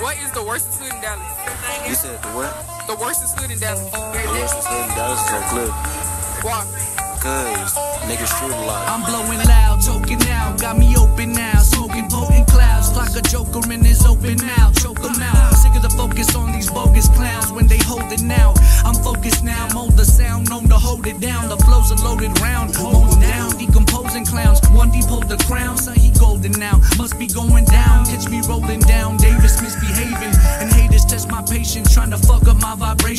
What is the worstest hood in Dallas? You said the what? The worstest hood in Dallas. The worstest hood in Dallas is on Cliff. Why? Cause niggas shoot a lot. I'm blowing loud, toking now, got me open now, smoking potent clouds, clock a joker in his open mouth, choke him out. Sick of the focus on these bogus clowns when they hold it now. I'm focused now, mold the sound, known to hold it down. The flows are loaded round, hold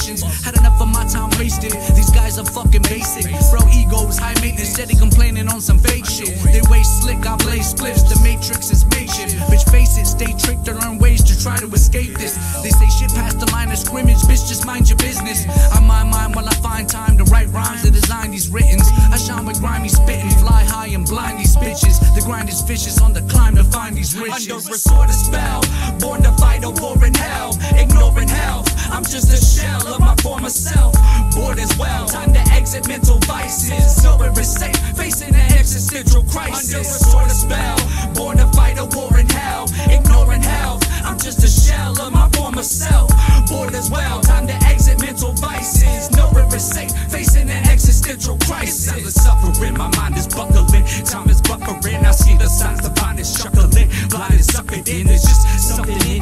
vibrations. Had enough of my time wasted. These guys are fucking basic, bro. Egos high maintenance, steady complaining on some fake shit. They waste slick, I play spliffs. The matrix is patient. Bitch, face it, stay tricked to learn ways to try to escape this. They say shit past the line of scrimmage, bitch, just mind your business. I mind mine while I find time to write rhymes and design these writtens. I shine with grimy spitting, fly high and blind these bitches. The grind is vicious on the climb to find these riches. Under a sort of spell, born to fight a war in hell, ignoring health. Of my former self. Bored as well, time to exit mental vices. Nowhere is safe, facing an existential crisis. Under a sort of spell, born to fight a war in hell, ignoring health. I'm just a shell of my former self. Bored as well, time to exit mental vices. Nowhere is safe, facing an existential crisis. It's suffering, my mind is buckling. Time is buffering, I see the signs, the vine is chuckling. Blind is sucking in, there's just something in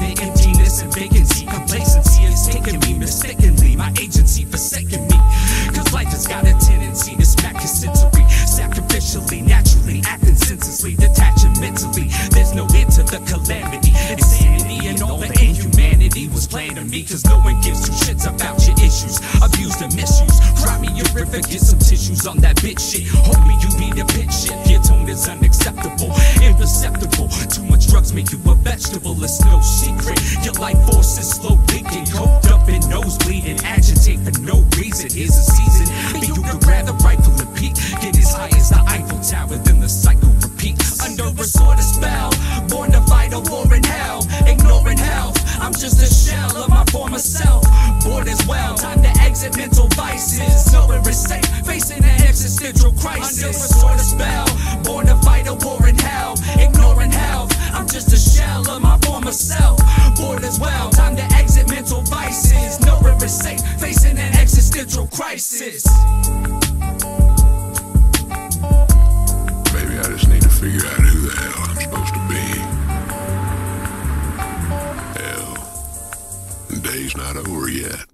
was me. Cause no one gives two shits about your issues. Abused and misused. Cry me a river, get some tissues on that bitch shit. Homie, you be the bitch shit. Your tone is unacceptable, imperceptible. Too much drugs make you a vegetable, it's no secret. Your life force is slow leaking, coked up and nose bleeding. Agitate for no reason. Here's a season. But you could grab well, time to exit mental vices. Nowhere is safe, facing an existential crisis. Under a sort of spell, born to fight a war in hell, ignoring health. I'm just a shell of my former self. Bored as well, time to exit mental vices. Nowhere is safe, facing an existential crisis. Maybe I just need to figure out who the hell I'm supposed to be. Hell, the day's not over yet.